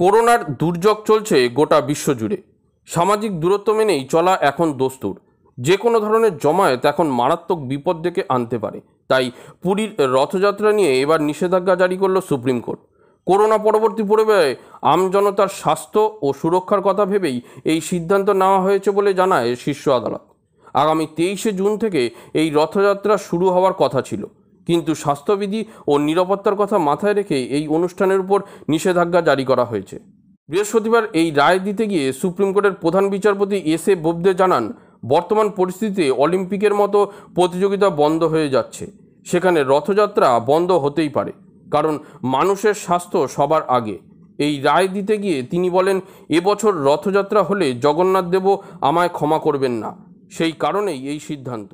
করোনার দুর্যোগ চলছে গোটা বিশ্বজুড়ে সামাজিক দূরত্ব মেনেই চলা এখন দস্তুর। যে কোনো ধরনের জমায়েত এখন মারাত্মক বিপদ ডেকে আনতে পারে। তাই পুরীর রথযাত্রা নিয়ে এবার নিষেধাজ্ঞা জারি করল সুপ্রিম কোর্ট। করোনা পরবর্তী পরিবেশে আমজনতার স্বাস্থ্য ও সুরক্ষার কথা ভেবেই এই সিদ্ধান্ত নেওয়া হয়েছে বলে জানায় শীর্ষ আদালত। আগামী তেইশে জুন থেকে এই রথযাত্রা শুরু হওয়ার কথা ছিল। কিন্তু স্বাস্থ্যবিধি ও নিরাপত্তার কথা মাথায় রেখে এই অনুষ্ঠানের উপর নিষেধাজ্ঞা জারি করা হয়েছে। বৃহস্পতিবার এই রায় দিতে গিয়ে সুপ্রিম কোর্টের প্রধান বিচারপতি এস এ বোবদে জানান, বর্তমান পরিস্থিতিতে অলিম্পিকের মতো প্রতিযোগিতা বন্ধ হয়ে যাচ্ছে। সেখানে রথযাত্রা বন্ধ হতেই পারে, কারণ মানুষের স্বাস্থ্য সবার আগে। এই রায় দিতে গিয়ে তিনি বলেন এবছর রথযাত্রা হলে জগন্নাথ দেবও আমায় ক্ষমা করবেন না। সেই কারণেই এই সিদ্ধান্ত।